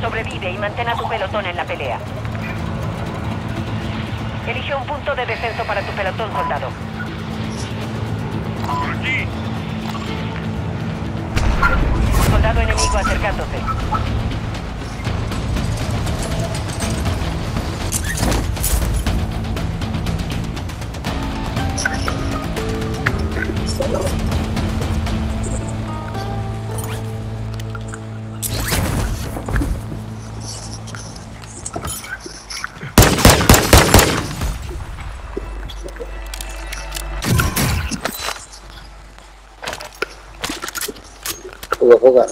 Sobrevive y mantén a tu pelotón en la pelea. Elige un punto de descenso para tu pelotón, soldado. Aquí. Soldado enemigo acercándose. Fuga, fuga.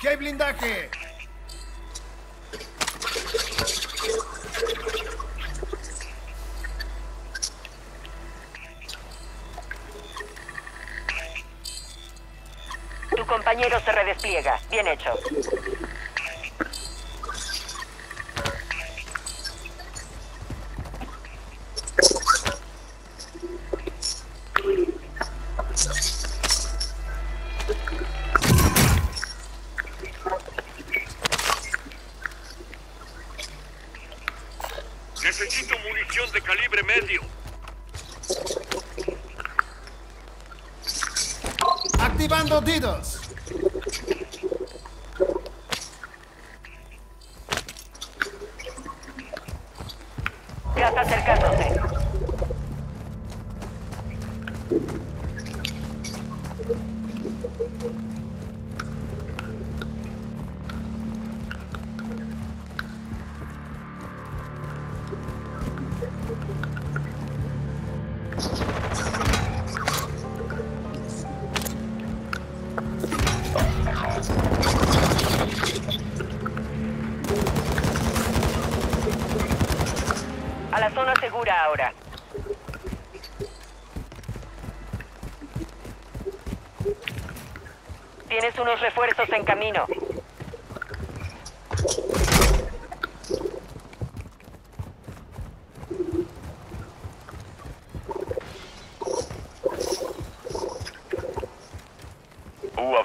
Aquí hay blindaje. Tu compañero se redespliega. Bien hecho.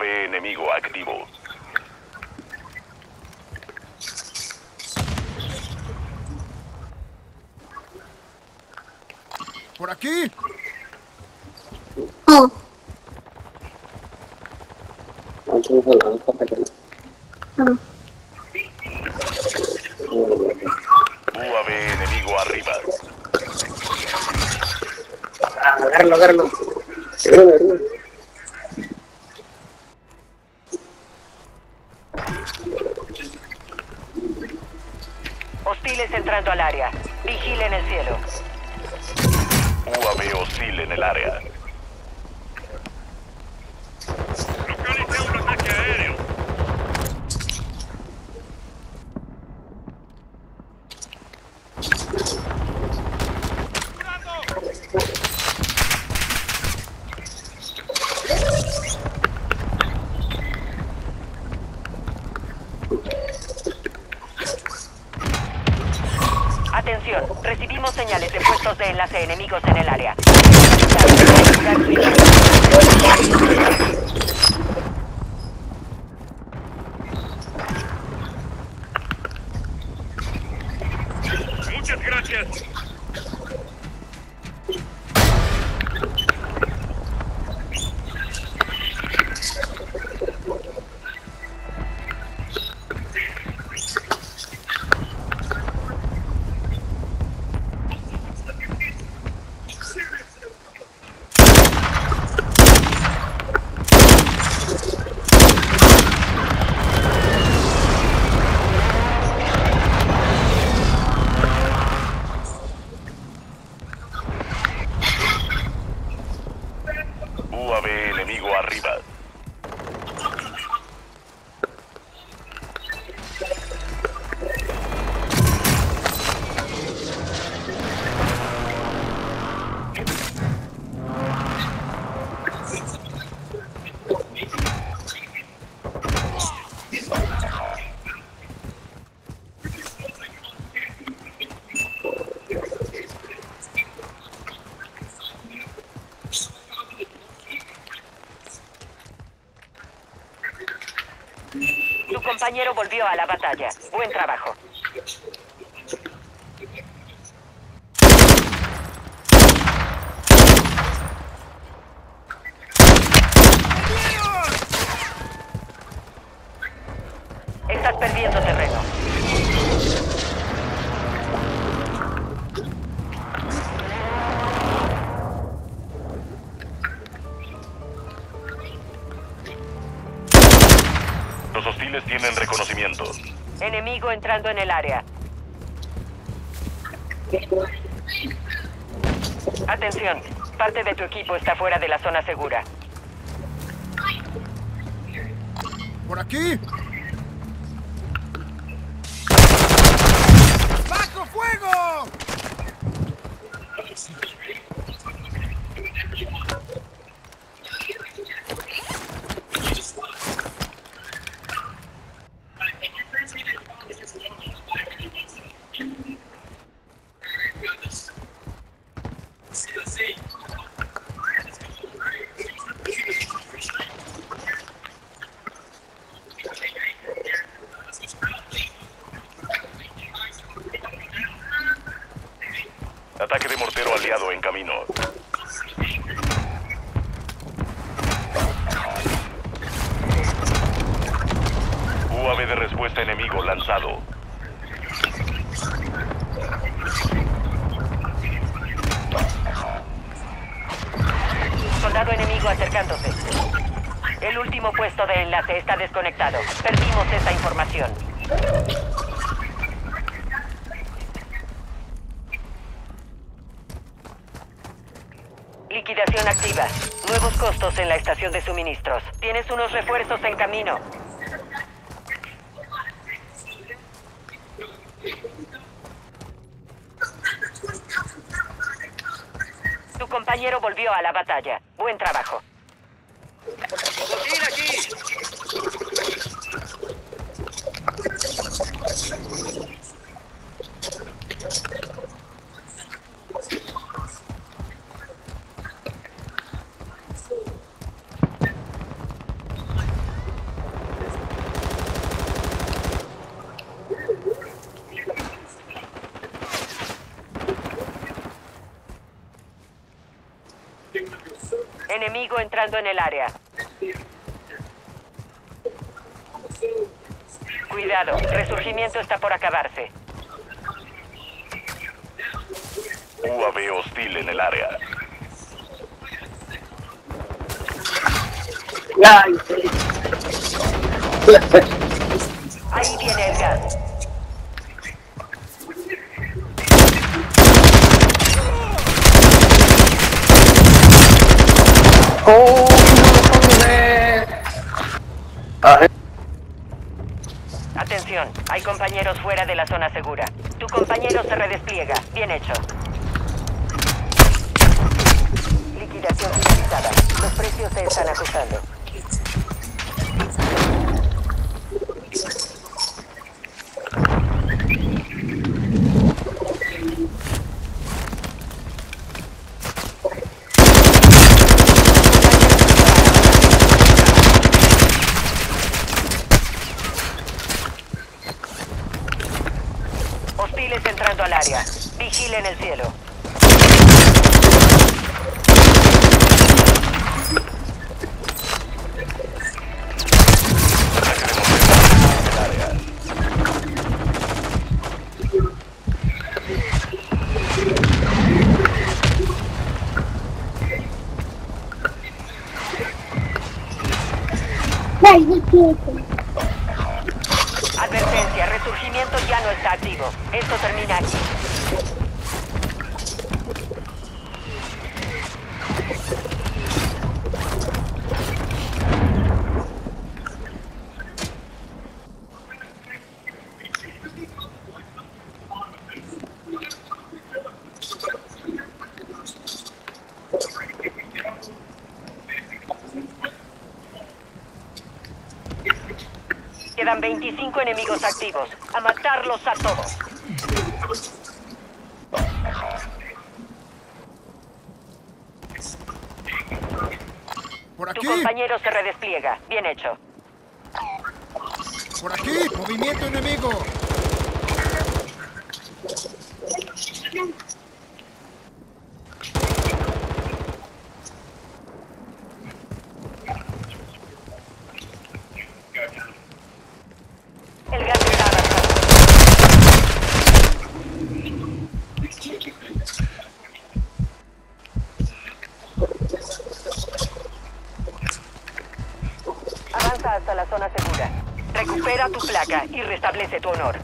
UAV enemigo activo. Por aquí. Allá. UAV enemigo arriba. Ah, agárralo, agárralo. Compañero volvió a la batalla. Buen trabajo. Tienen reconocimiento. Enemigo entrando en el área. Atención, parte de tu equipo está fuera de la zona segura. ¿Por aquí? Enlace está desconectado. Perdimos esa información. Liquidación activa. Nuevos costos en la estación de suministros. Tienes unos refuerzos en camino. Tu compañero volvió a la batalla. Buen trabajo. Enemigo entrando en el área. Cuidado, resurgimiento está por acabarse. UAV hostil en el área. Ay, Ahí viene el gas. Hay compañeros fuera de la zona segura. Tu compañero se redespliega. Bien hecho. Liquidación finalizada. Los precios se están ajustando. Hostiles entrando al área. Cielo. En el área. Advertencia, resurgimiento ya no está activo. Esto termina aquí. Quedan 25 enemigos activos. A matarlos a todos. Por Tu aquí. compañero se redespliega. Bien hecho. Por aquí. Movimiento enemigo. El gas está avanzando. Avanza hasta la zona segura. Recupera tu restablece tu honor.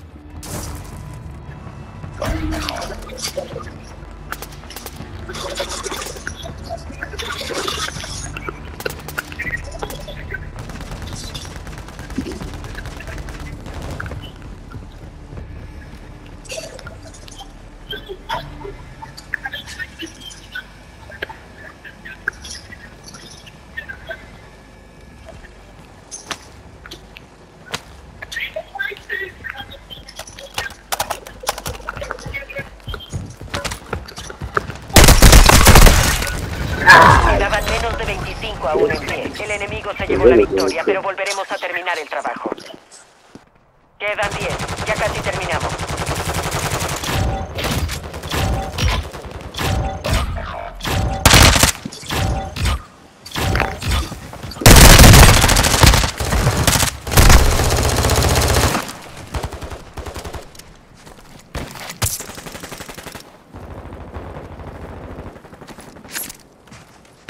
Quedaban menos de 25 aún en pie. El enemigo se llevó la victoria, pero volveremos a terminar el trabajo. Quedan 10. Ya casi terminamos.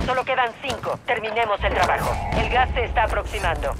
Solo quedan 5. Terminemos el trabajo. El gas se está aproximando.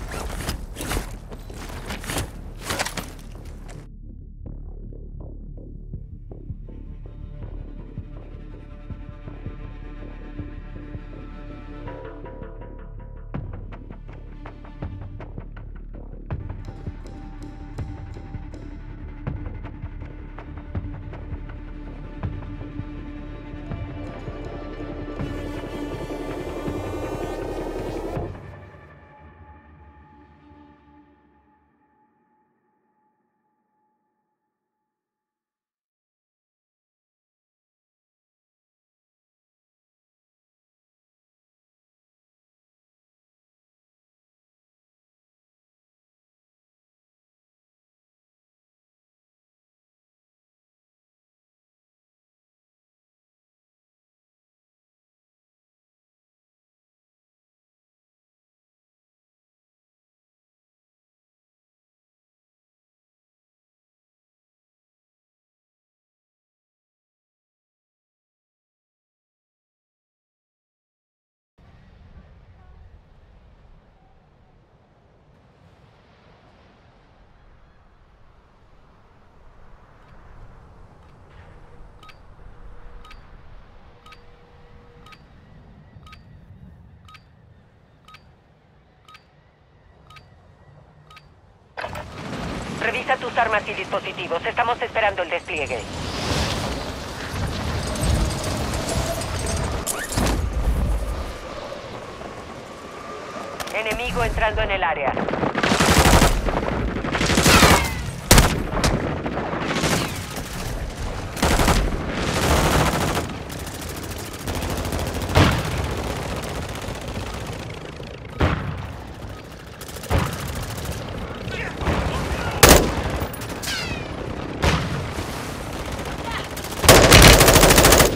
Tus armas y dispositivos. Estamos esperando el despliegue. Enemigo entrando en el área.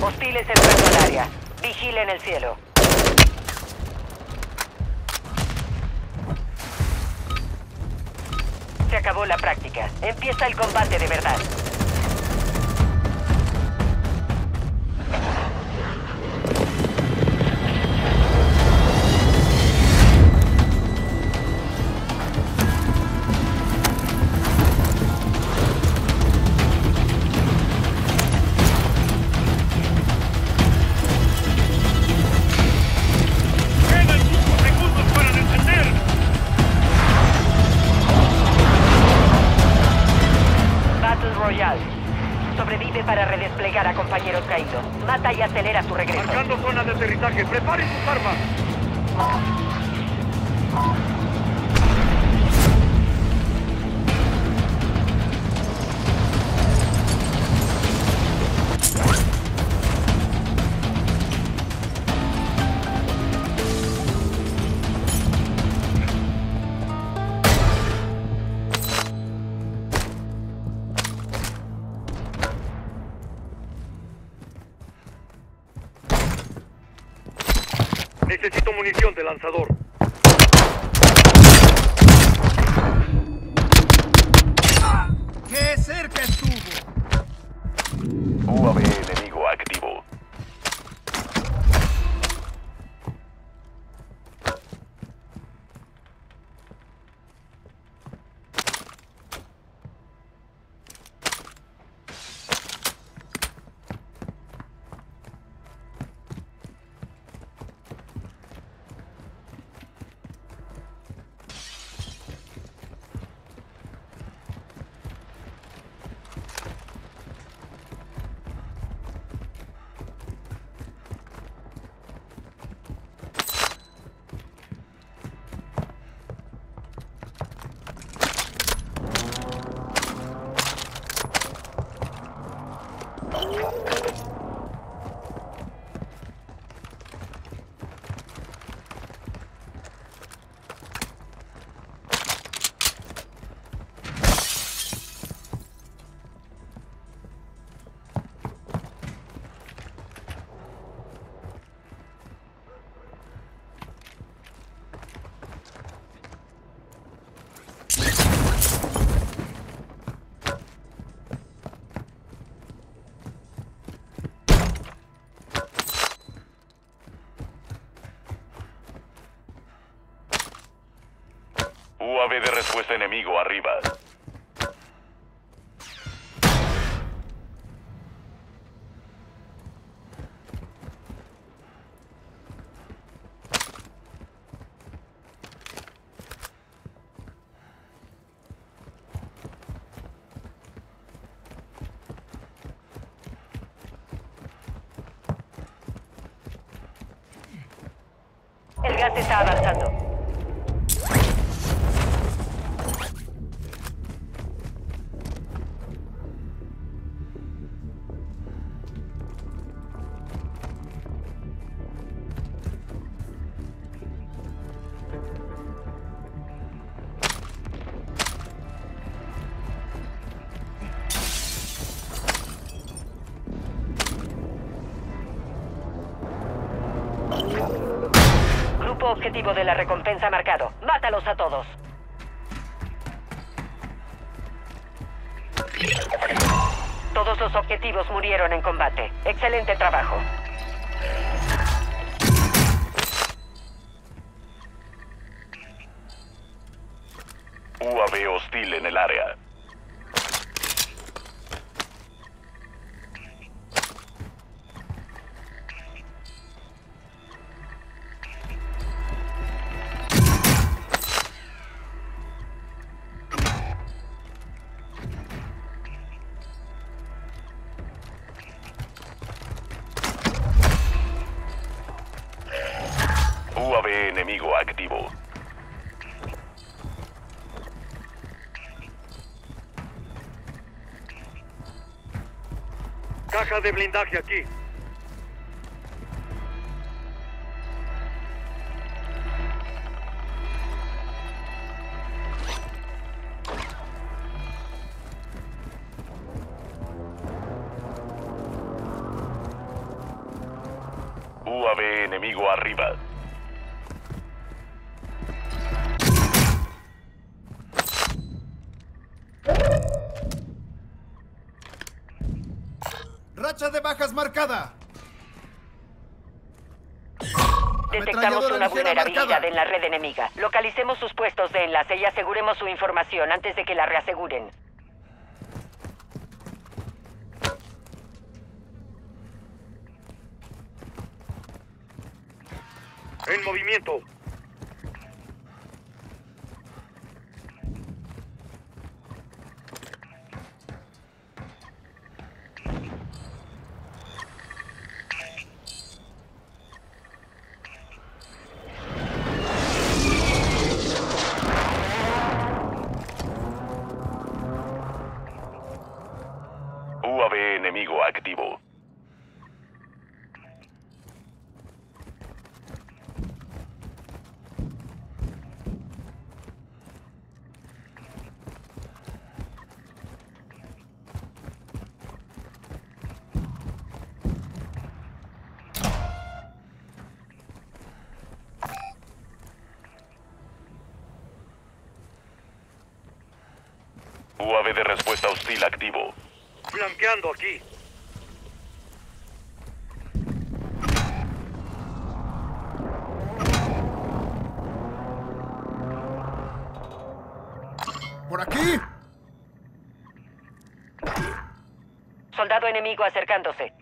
Hostiles entrando al área. Vigilen el cielo. Se acabó la práctica. Empieza el combate de verdad. Munición de lanzador. UAV de respuesta enemigo arriba. El gas está objetivo de la recompensa marcado. Mátalos a todos. Todos los objetivos murieron en combate. Excelente trabajo. UAV hostil en el área. UAV enemigo activo. Caja de blindaje aquí. Detectamos una vulnerabilidad marcada. en la red enemiga. Localicemos sus puestos de enlace y aseguremos su información antes de que la reaseguren. En movimiento. UAV de respuesta hostil activo. Flanqueando aquí. ¡Por aquí! Soldado enemigo acercándose.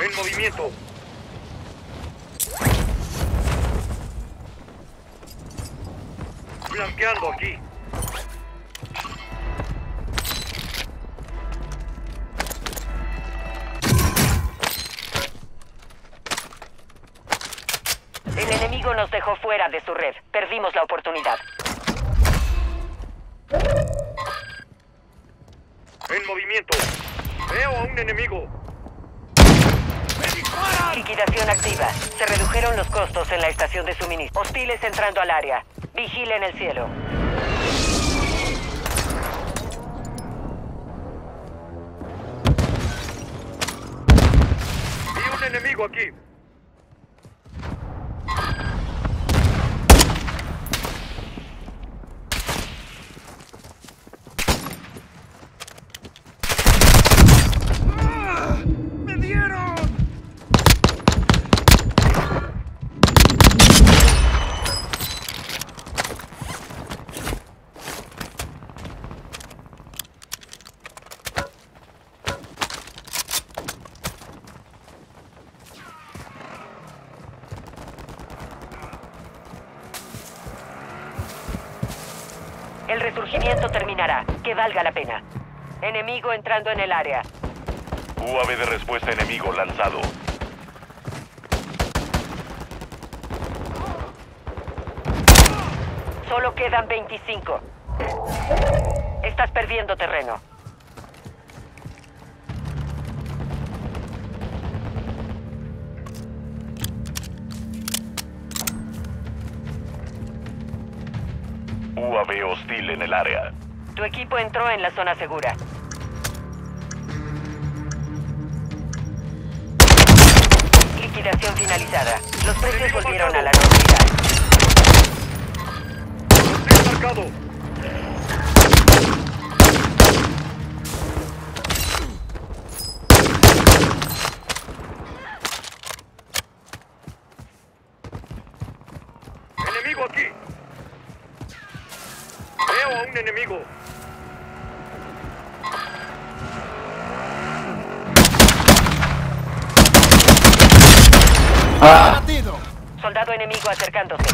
En movimiento. Flanqueando aquí. El enemigo nos dejó fuera de estación de suministro. Hostiles entrando al área. Vigilen el cielo. Vi un enemigo aquí. ¡Me dieron! El resurgimiento terminará. Que valga la pena. Enemigo entrando en el área. UAV de respuesta enemigo lanzado. Solo quedan 25. Estás perdiendo terreno. UAV hostil en el área. Tu equipo entró en la zona segura. Liquidación finalizada. Los precios volvieron a la normalidad. ¡Abatido! Soldado enemigo acercándose.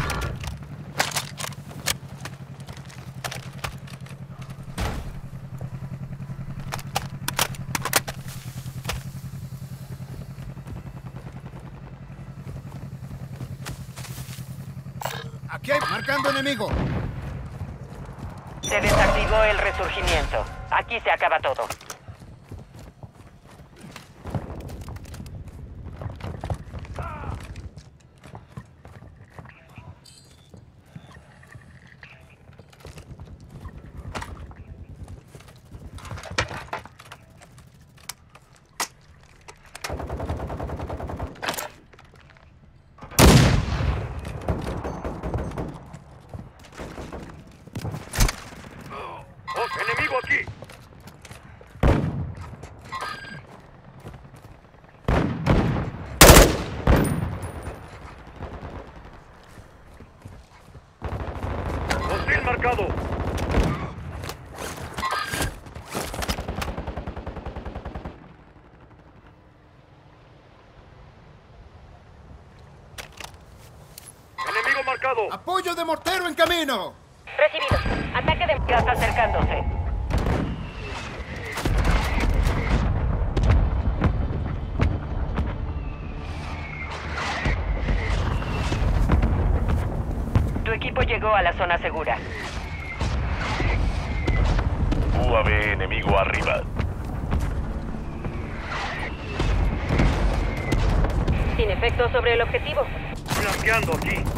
Aquí hay marcando enemigo. Se desactivó el resurgimiento. Aquí se acaba todo. ¡Apoyo de mortero en camino! Recibido. Ataque de... Gas acercándose. Tu equipo llegó a la zona segura. UAV enemigo arriba. Sin efecto sobre el objetivo. Flanqueando aquí.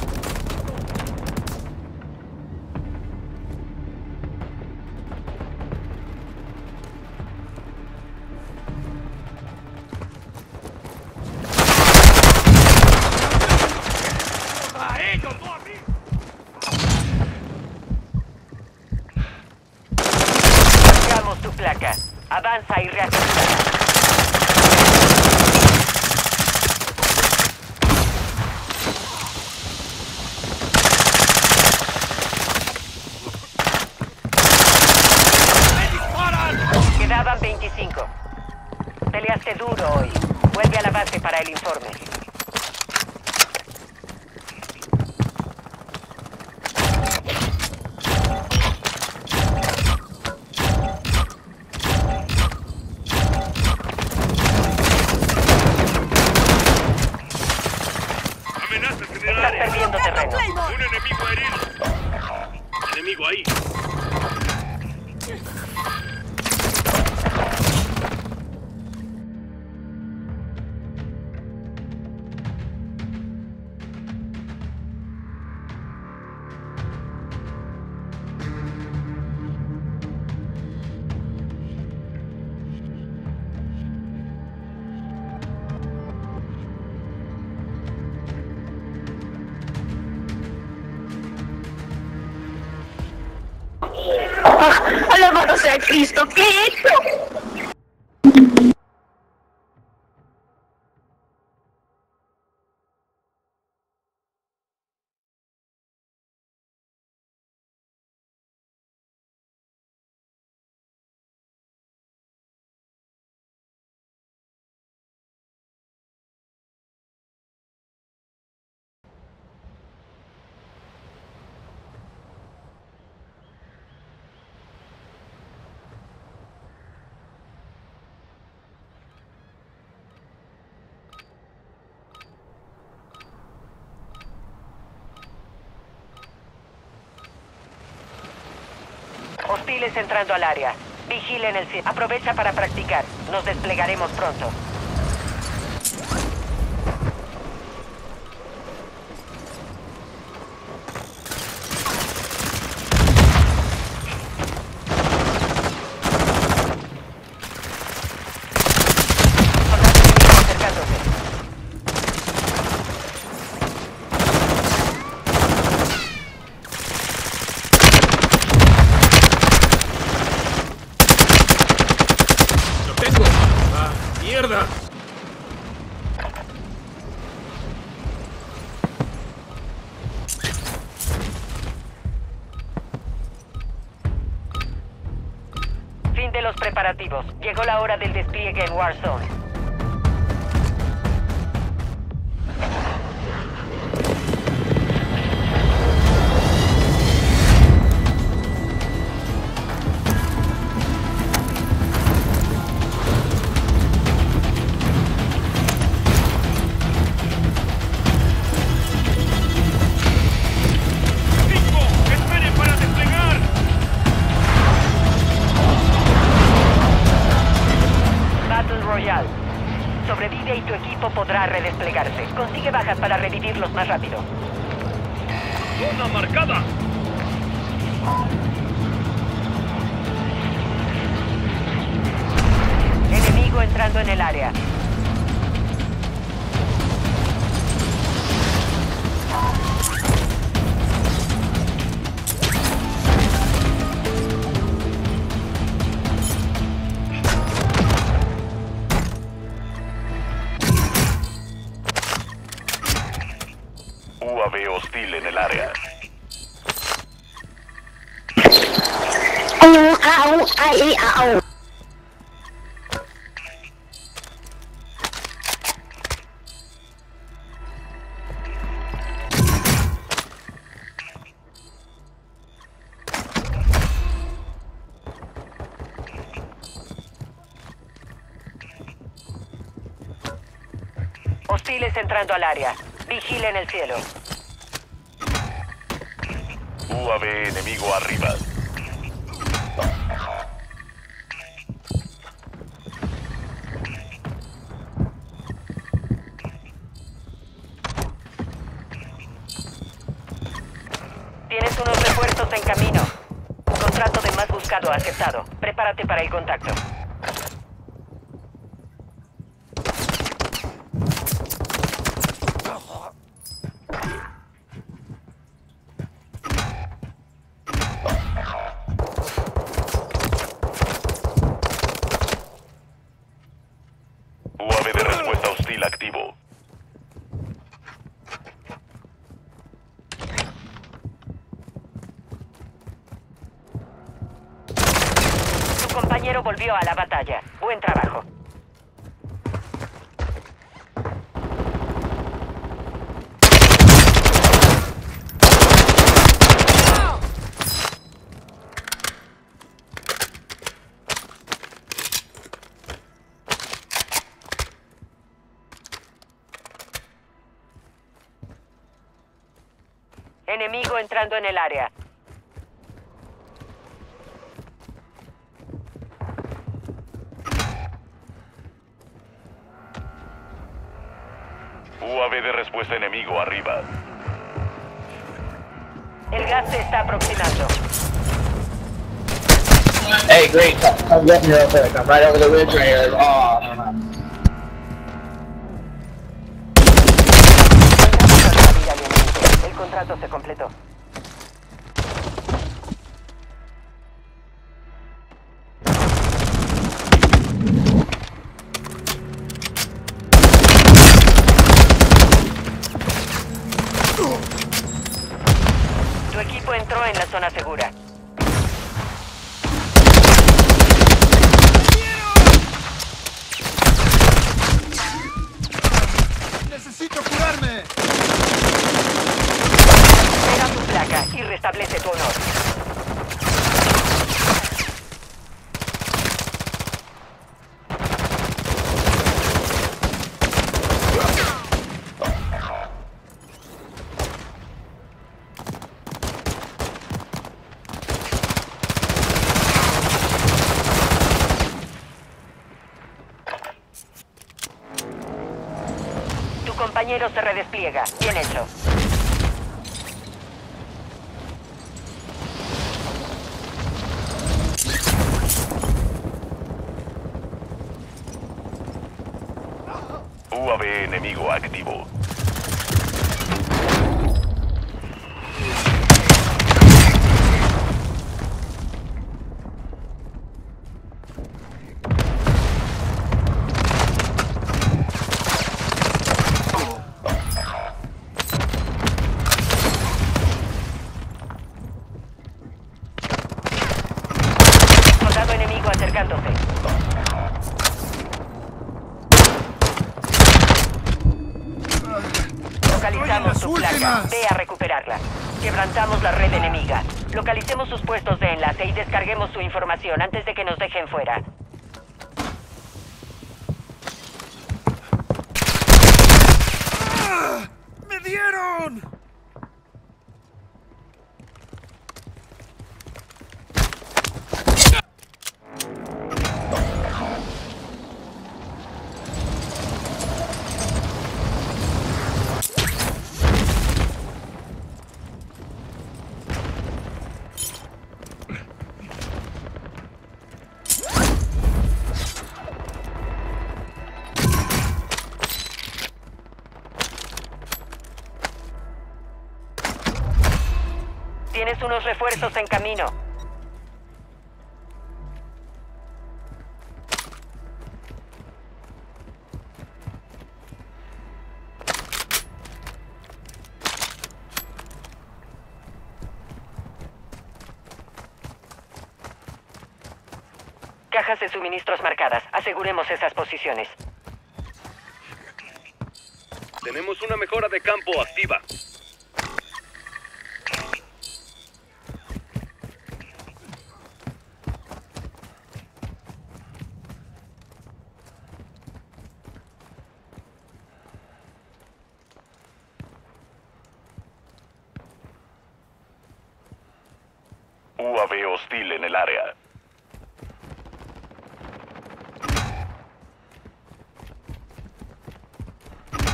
Amenazas en el Estás perdiendo terreno. Un enemigo herido. Enemigo ahí. Entrando al área. Vigilen el. Aprovecha para practicar. Nos desplegaremos pronto. Llegó la hora del despliegue en Warzone. Revivirlos más Hostiles entrando al área. Vigilen el cielo. UAV enemigo arriba. Tienes unos refuerzos en camino. Contrato de más buscado aceptado. Prepárate para el contacto. UAV de respuesta hostil activo. Tu compañero volvió a la batalla. Buen trabajo. Enemigo entrando en el área. UAV de respuesta enemigo arriba. El gas se está aproximando. Hey, great. Come, come get me real quick. I'm right over the ridge right here. Oh, no, no. El contrato se completó. Zona segura. ¡Necesito curarme! Pega tu placa y restablece tu honor. Tu compañero se redespliega. Bien hecho. Enemigo acercándose. Localizamos su placa. Ve a recuperarla. Quebrantamos la red enemiga. Localicemos sus puestos de enlace y descarguemos su información antes de que nos dejen fuera. Unos refuerzos en camino. Cajas de suministros marcadas. Aseguremos esas posiciones. Tenemos una mejora de campo activa. Hostil en el área.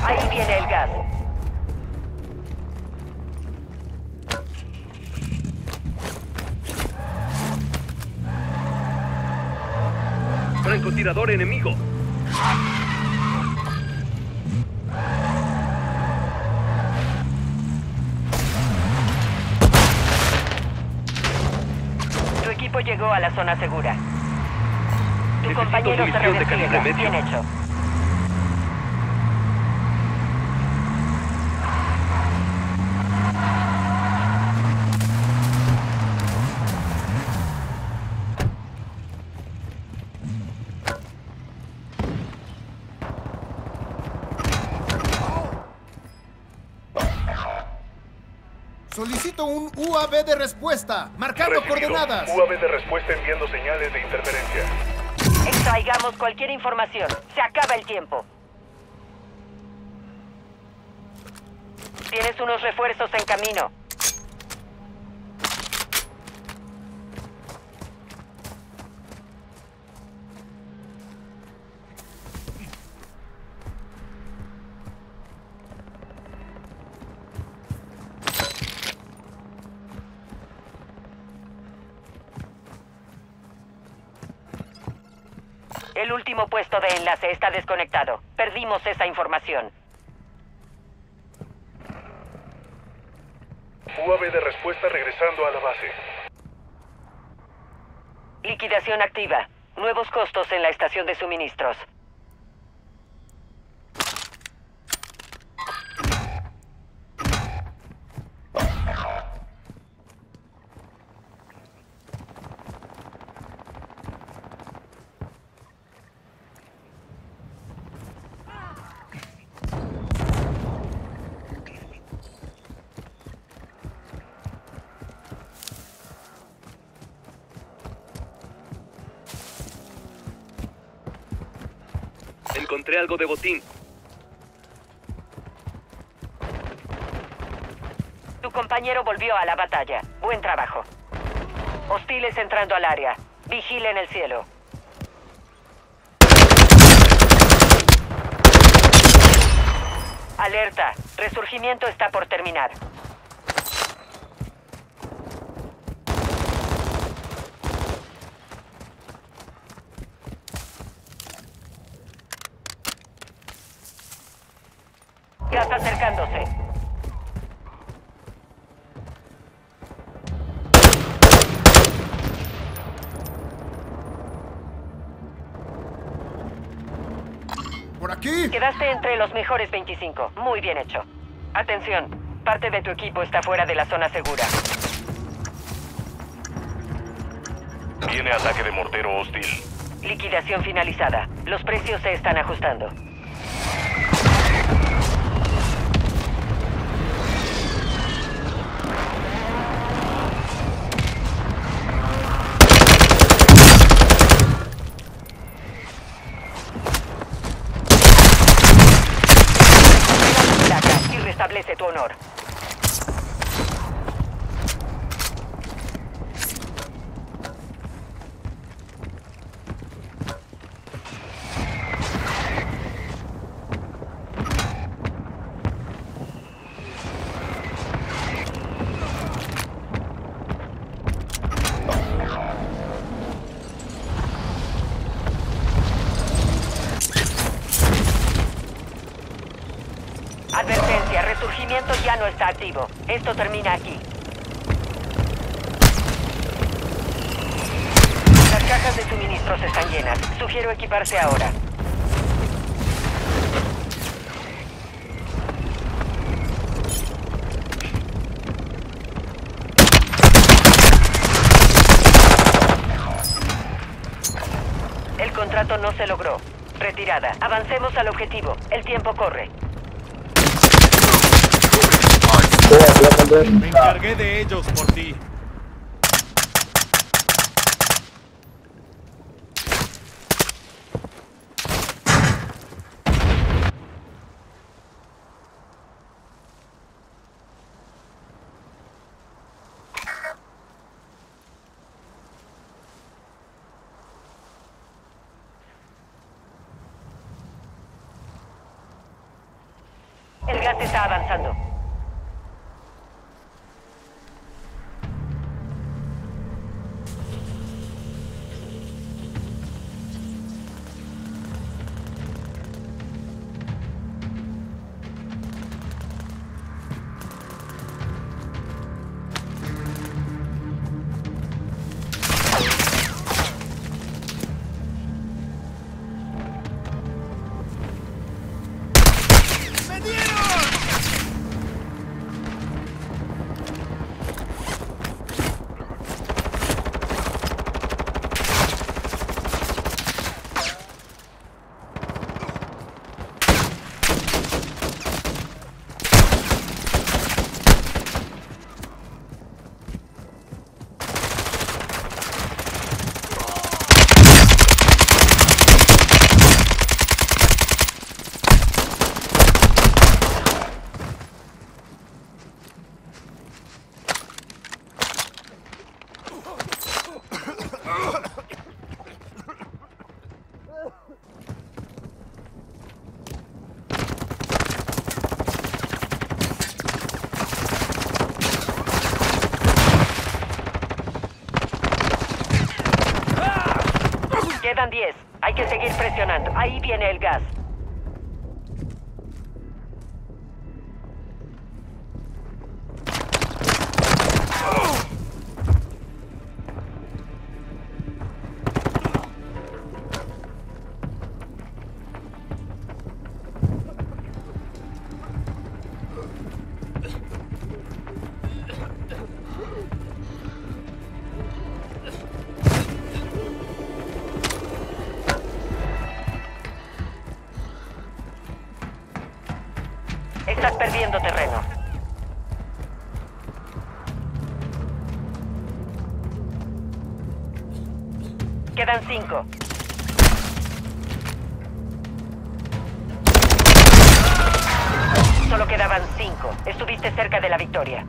Ahí viene el gas. Francotirador enemigo. A la zona segura. Tu Necesito compañero se de. Bien hecho. Un UAV de respuesta. Marcando Recibido. coordenadas. UAV de respuesta enviando señales de interferencia. Extraigamos cualquier información. Se acaba el tiempo. Tienes unos refuerzos en camino. Enlace está desconectado. Perdimos esa información. UAV de respuesta regresando a la base. Liquidación activa. Nuevos costos en la estación de suministros. Algo de botín. Tu compañero volvió a la batalla. Buen trabajo. Hostiles entrando al área. Vigilen el cielo. Alerta. Resurgimiento está por terminar. Gas acercándose. Por aquí. Quedaste entre los mejores 25. Muy bien hecho. Atención. Parte de tu equipo está fuera de la zona segura. Tiene ataque de mortero hostil. Liquidación finalizada. Los precios se están ajustando. Placa y restablece tu honor. Esto termina aquí. Las cajas de suministros están llenas. Sugiero equiparse ahora. El contrato no se logró. Retirada. Avancemos al objetivo. El tiempo corre. Me encargué de ellos por ti. El gas está avanzando. Ahí viene el gas. Estás perdiendo terreno. Quedan cinco. Solo quedaban cinco. Estuviste cerca de la victoria.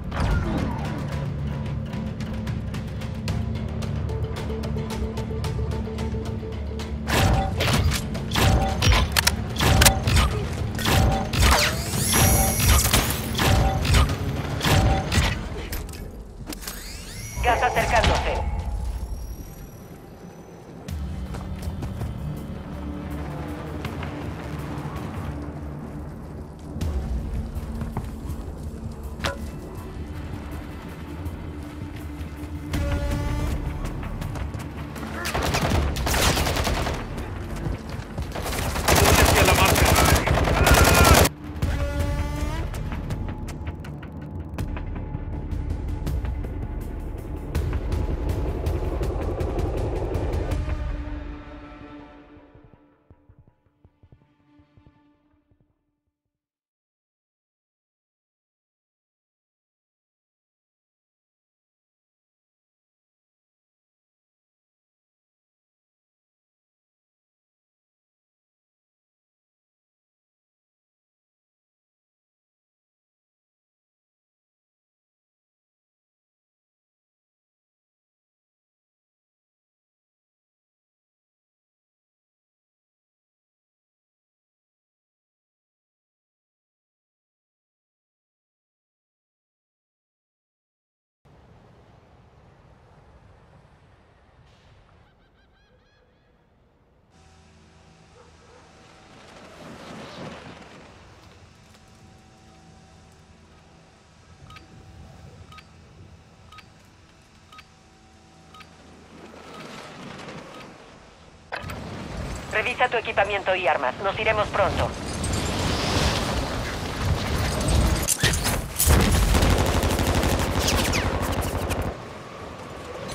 Revisa tu equipamiento y armas. Nos iremos pronto.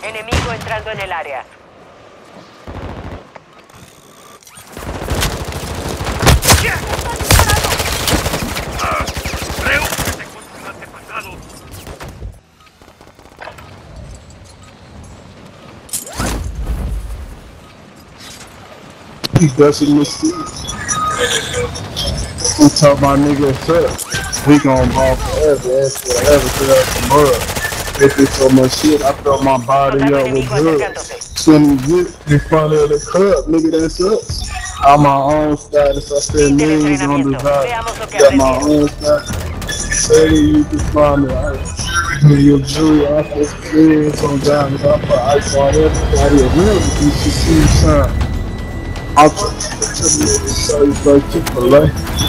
Enemigo entrando en el área. He the seat. We talk my nigga shut. We gon' ball forever. Whatever till us tomorrow. They do so much shit. I felt my body up with acercándose. Swimming good in front of the club. Nigga, that's us. I'm my own status. I spend millions on lo que Got my own status. Say you can find me. I me your jewelry. I put millions on diamonds. I put ice on everybody. Really, you should see shine. I'll tell you so like Chick-fil-A.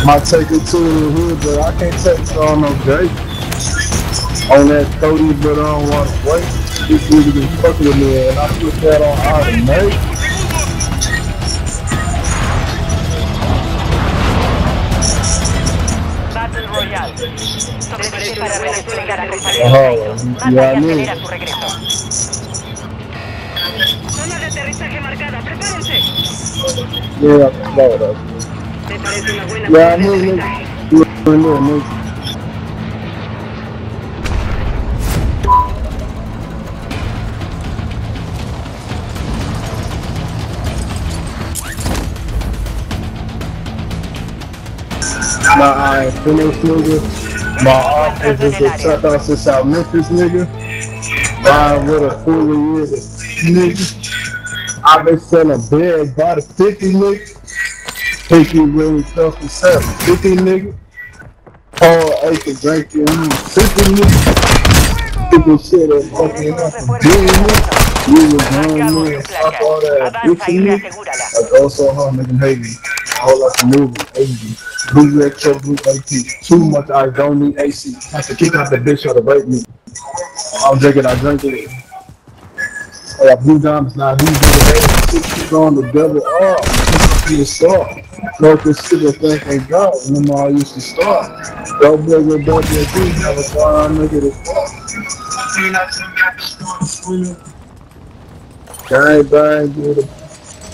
Might take it to the hood, but I can't take it on no date. On that 30, but I don't want to wait. This nigga been fucking with me, and I put that on automate. Battle Royale. Prepárate oh, para Yeah, no, no. Me parece una buena Yeah, zona I de know, aterrizaje. nigga. Yeah, yeah, nigga. Nah, I ain't finished, nigga. My office is a shut out since South Memphis, nigga. Mine with a fully year, nigga. I've been selling bed by the 50, nigga. Take you really tough and seven. 50, nigga. Paul acre drinking, you 50, nigga. People shit that fucking up a billion, nigga. You was young, tu Fuck all that Avanza y 50, nigga. I go so hard, nigga, hate me. All like a movie, 80. Blue red truck, blue AP. Too much, I don't need AC. I have to kick out the bitch or to rape me. I'm drinking, I drink it. I got blue diamonds now, these niggas, they on the devil up. Be the star. No consider thank thank God. Remember I used to start. Go big with WD, have a car, nigga to fuck. Gang bang, do the,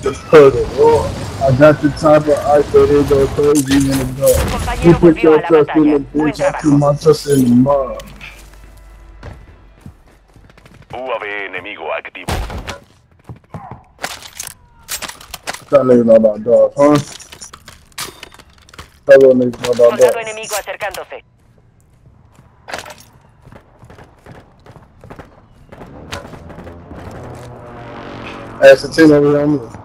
the puddle. Oh, I got the type of ice that it go crazy in the dark. You Compañero put volvió your a la trust in the batalla. Buen bitch, I put trabajo. my trust in the mud. UAV enemigo activo. That nigga know about dogs, huh? That little nigga know about Soldado dogs. enemigo acercándose. Ask the team over there on me.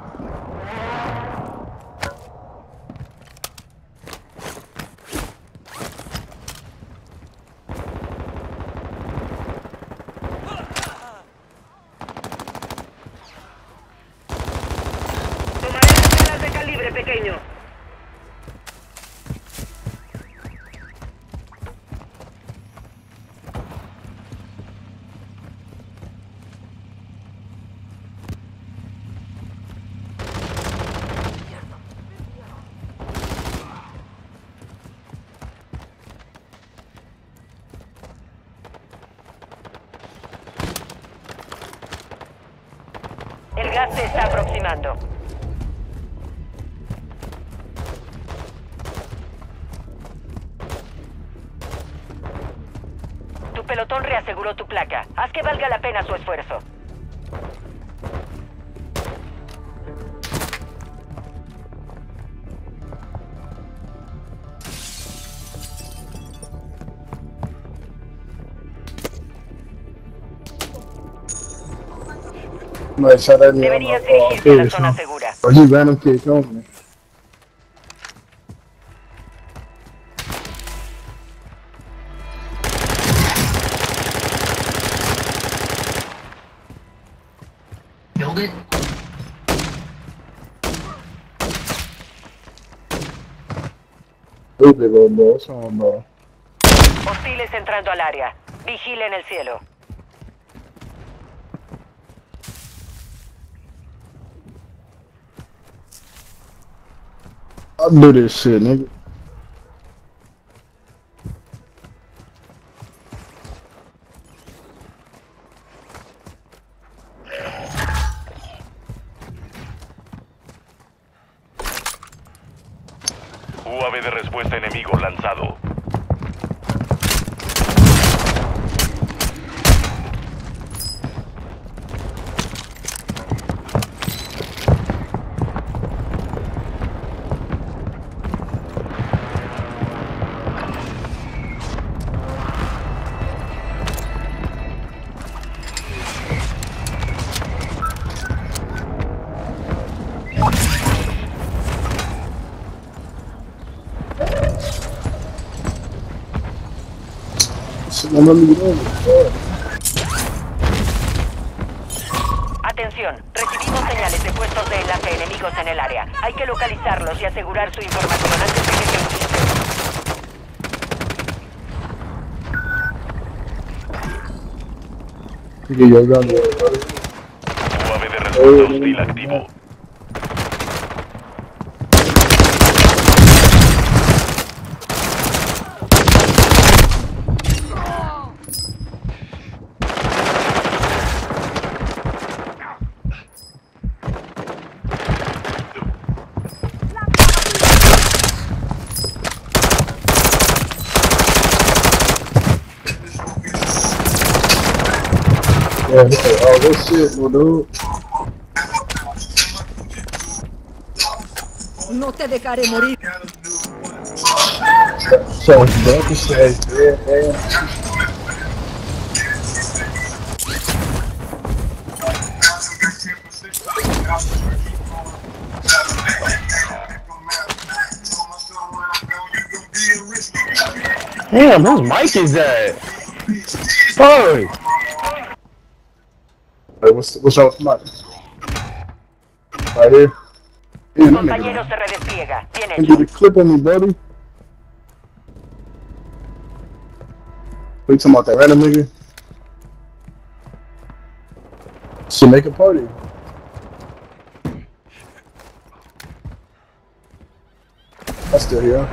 Que pena su esfuerzo. Shut that nigga Deberías dirigirte a la zona segura. Or you random kid, boy. What's wrong, bro? Hostiles entrando al área. Vigilen el cielo. I do this shit, nigga. No. Atención, recibimos señales de puestos de enlace enemigos en el área. Hay que localizarlos y asegurar su información antes de que se infiltren. Que yo. UAV de respuesta hostil Yeah, this is all this shit, well, dude. No te dejaré morir. So, that is says, yeah, yeah. Damn, whose mic is that? Sorry. What's what's up, Mike? Right here. Nigga Compañero se redespliega. Bien hecho. clip on me, buddy. What you talking about that random nigga? Should make a party. I'm still here.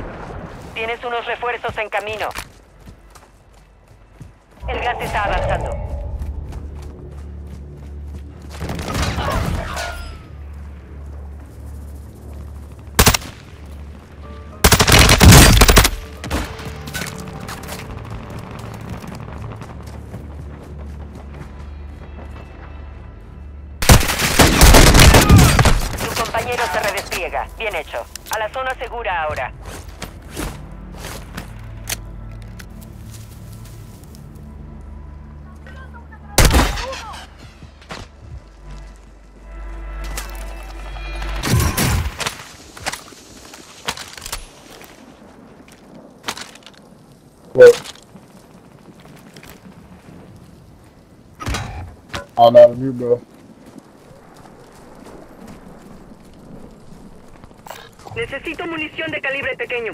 Tienes unos refuerzos en camino. El gas está avanzando. Hecho. A la zona segura ahora. I'm out of you, bro. Necesito munición de calibre pequeño.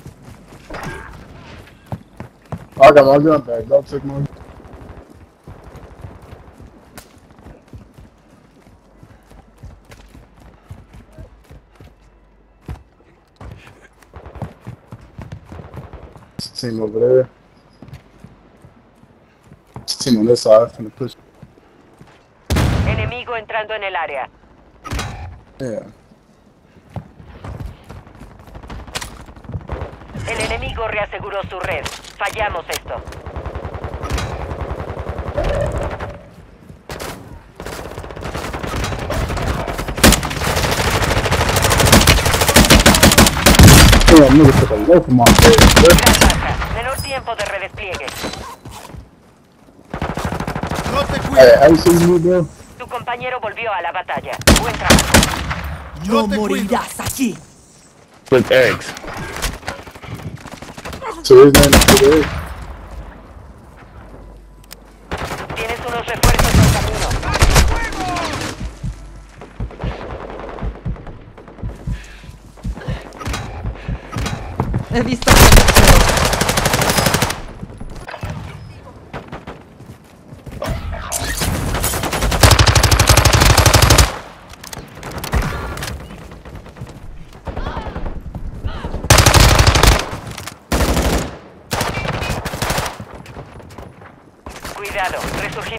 I got my gun back. Don't take my. Team over there. Team on this side from the push. Enemigo entrando en el área. Yeah. El enemigo reaseguró su red. Fallamos esto. Menor tiempo de redespliegue. No te me, bro? Tu compañero volvió a la batalla. Buen trabajo. No morirás aquí. With eggs. Tienes unos refuerzos en camino. He visto